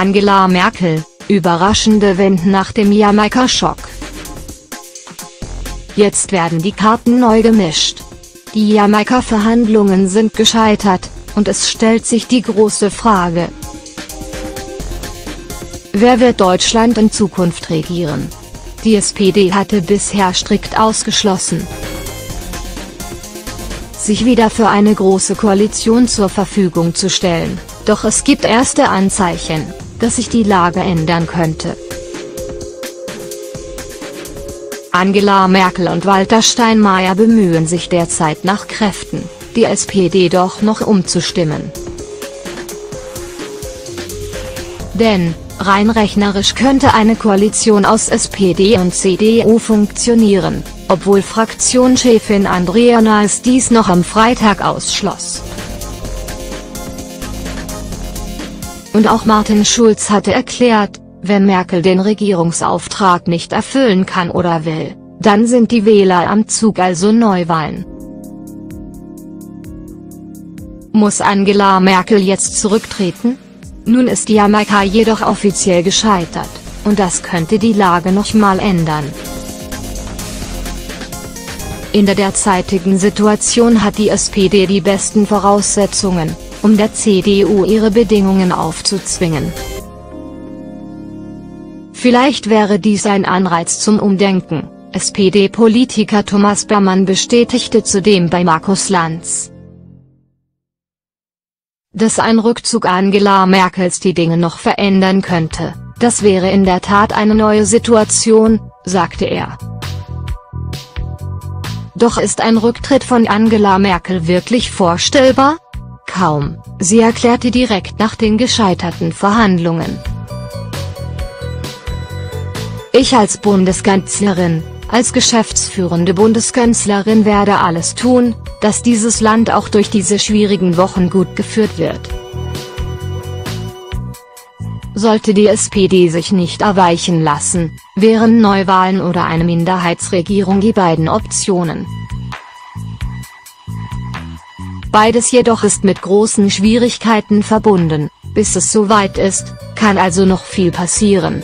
Angela Merkel, überraschende Wenden nach dem Jamaika-Schock. Jetzt werden die Karten neu gemischt. Die Jamaika-Verhandlungen sind gescheitert, und es stellt sich die große Frage. Wer wird Deutschland in Zukunft regieren? Die SPD hatte bisher strikt ausgeschlossen, sich wieder für eine große Koalition zur Verfügung zu stellen, doch es gibt erste Anzeichen, dass sich die Lage ändern könnte. Angela Merkel und Walter Steinmeier bemühen sich derzeit nach Kräften, die SPD doch noch umzustimmen. Denn, rein rechnerisch könnte eine Koalition aus SPD und CDU funktionieren, obwohl Fraktionschefin Andrea Nahles dies noch am Freitag ausschloss. Und auch Martin Schulz hatte erklärt, wenn Merkel den Regierungsauftrag nicht erfüllen kann oder will, dann sind die Wähler am Zug also Neuwahlen. Muss Angela Merkel jetzt zurücktreten? Nun ist Jamaika jedoch offiziell gescheitert, und das könnte die Lage noch mal ändern. In der derzeitigen Situation hat die SPD die besten Voraussetzungen, um der CDU ihre Bedingungen aufzuzwingen. Vielleicht wäre dies ein Anreiz zum Umdenken, SPD-Politiker Thomas Bermann bestätigte zudem bei Markus Lanz. Dass ein Rückzug Angela Merkels die Dinge noch verändern könnte, das wäre in der Tat eine neue Situation, sagte er. Doch ist ein Rücktritt von Angela Merkel wirklich vorstellbar? Kaum, sie erklärte direkt nach den gescheiterten Verhandlungen. Ich als Bundeskanzlerin, als geschäftsführende Bundeskanzlerin werde alles tun, dass dieses Land auch durch diese schwierigen Wochen gut geführt wird. Sollte die SPD sich nicht erweichen lassen, wären Neuwahlen oder eine Minderheitsregierung die beiden Optionen. Beides jedoch ist mit großen Schwierigkeiten verbunden, bis es soweit ist, kann also noch viel passieren.